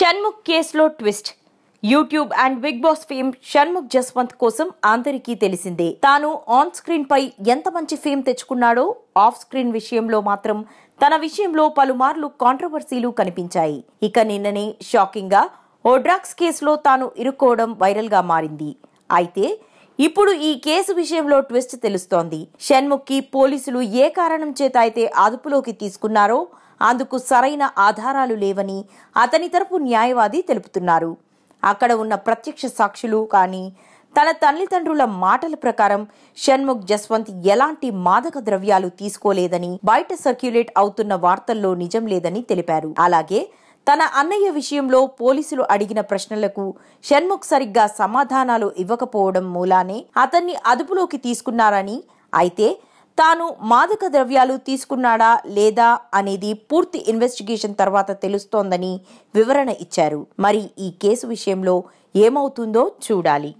షణ్ముఖ్ కేసులో twist. YouTube and Bigg Boss fame Shanmukh Jaswanth కోసం అందరికీ తెలిసిందే. తాను ఆన్ స్క్రీన్ పై ఎంత మంచి ఫేమ్ తెచ్చుకున్నాడో ఆఫ్ స్క్రీన్ విషయంలో మాత్రం తన విషయంలో పలుమార్లు కాంట్రవర్సీలు కనిపించాయి. ఇక నిన్ననే షాకింగ్గా ఓ డ్రగ్స్ కేసులో తాను ఇరుక్కోవడం వైరల్గా మారింది. అయితే ఇప్పుడు ఈ కేసు విషయంలో ట్విస్ట్ తెలుస్తోంది. షణ్ముఖ్ పోలీసులు ఏ కారణం చేత అయితే అదుపులోకి తీసుకున్నారో అందుకు సరైన ఆధారాలు లేవని అతని తరపు న్యాయవాది తెలుపుతున్నారు. అక్కడ ఉన్న ప్రత్యక్ష సాక్షులు కానీ తన తల్లిదండ్రుల మాటల ప్రకారం షణ్ముఖ్ జస్వంత్ ఎలాంటి మాదక ద్రవ్యాలు తీసుకోలేదని బయట సర్క్యులేట్ అవుతున్న వార్తల్లో నిజం లేదని తెలిపారు. అలాగే తన అన్నయ్య విషయంలో పోలీసులు అడిగిన ప్రశ్నలకు షణ్ముఖ్ సరిగ్గా సమాధానాలు ఇవ్వకపోవడం మూలానే అతన్ని అదుపులోకి తీసుకున్నారని అయితే తాను మాదక ద్రవ్యాలు తీసుకున్నాడా లేదా అనేది పూర్తి ఇన్వెస్టిగేషన్ తర్వాత తెలుస్తోందని వివరణ ఇచ్చారు. మరి ఈ కేసు విషయంలో ఏమవుతుందో చూడాలి.